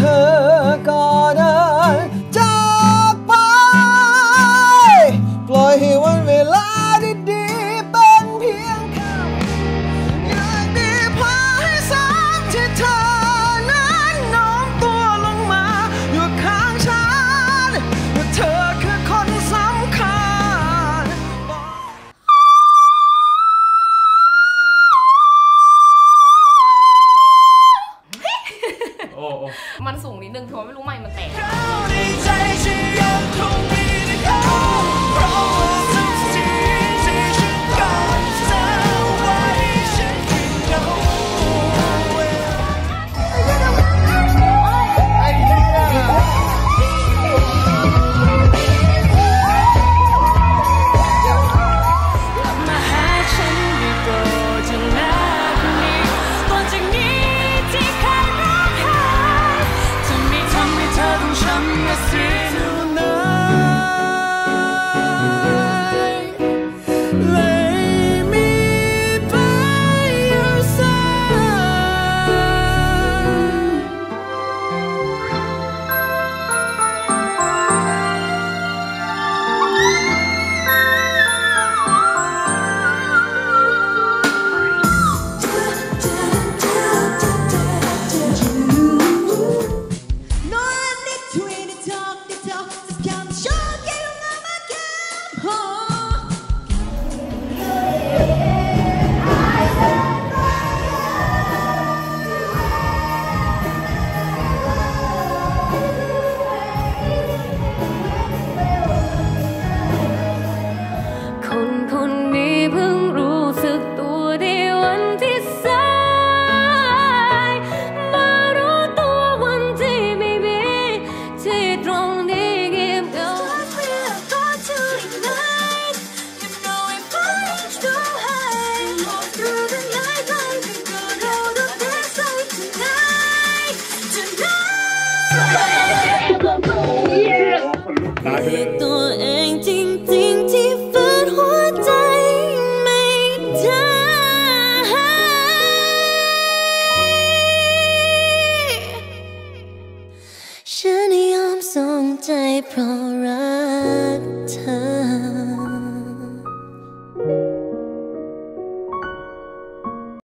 เธอ มันสูงนิดนึงเพราะไม่รู้ไม่มันแตก ตายไปเลยตัวเองจริงๆที่ฝืนหัวใจไม่ได้ฉันยอมสงใจเพราะรักเธอ